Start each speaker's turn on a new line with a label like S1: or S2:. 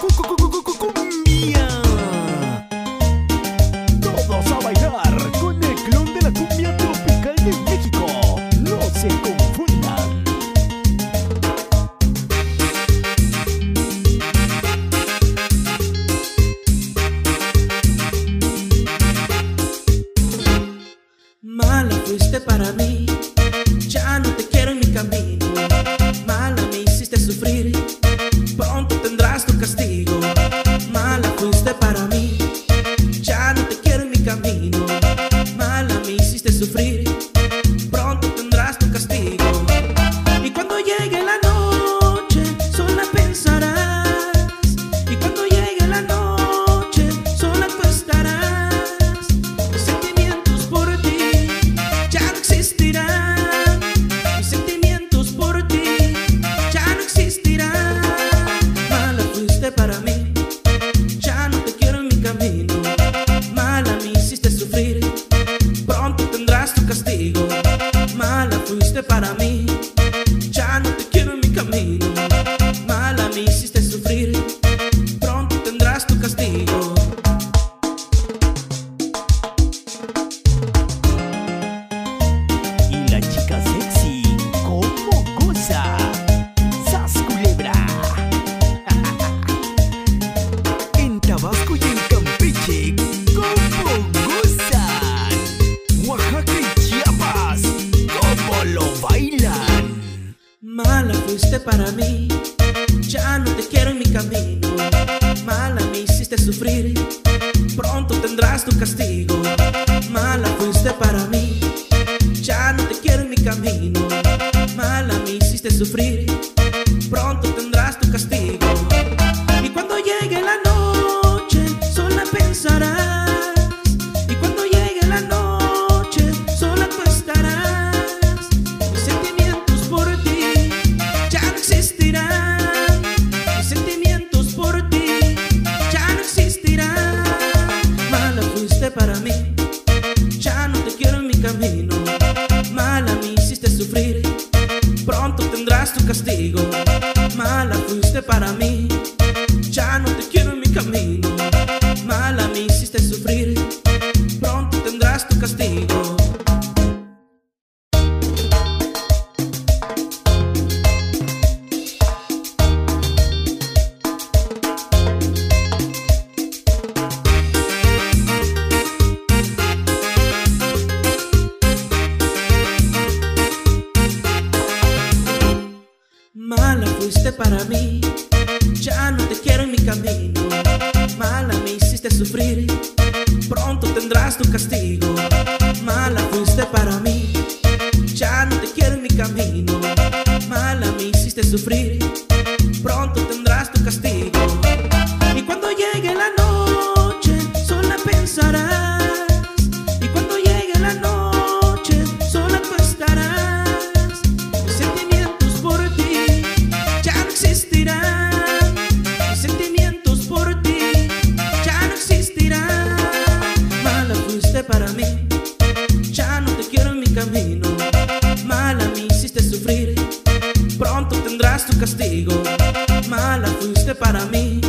S1: cumbia. Todos a bailar con el clon de la cumbia tropical de México. No se confundan.
S2: Mala fuiste para mí, ya no te quiero en mi camino. Para mí, camino. Fuiste para mí, ya no te quiero en mi camino. Mala me hiciste sufrir, pronto tendrás tu castigo. Mala fuiste para mí, ya no te quiero en mi camino. Mala me hiciste sufrir, castigo. Mala fuiste para mí, ya no te quiero en mi camino. Mala fuiste para mí, ya no te quiero en mi camino. Mala me hiciste sufrir, pronto tendrás tu castigo. Mala fuiste para mí, ya no te quiero en mi camino. Mala me hiciste sufrir, para mí, ya no te quiero en mi camino. Mala me hiciste sufrir, pronto tendrás tu castigo. Mala fuiste para mí,